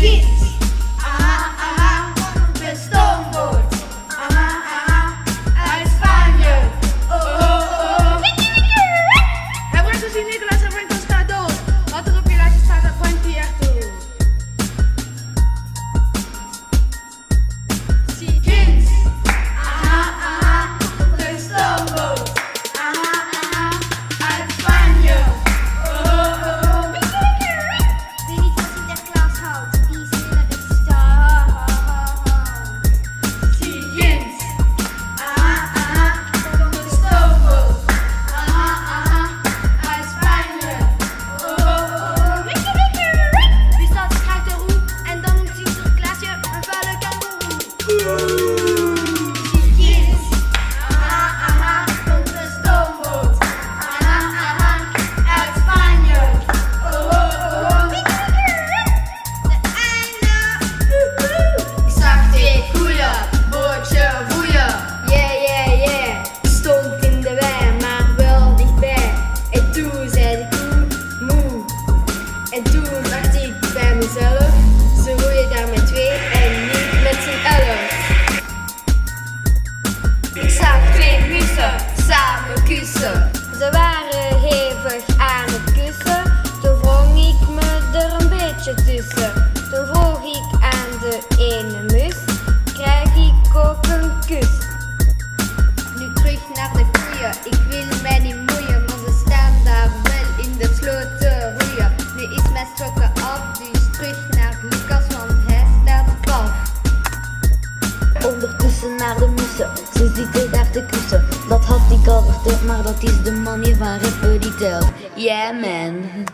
kids. Dat had ik al verteld, maar dat is de manier waarop we die telt. Yeah, man.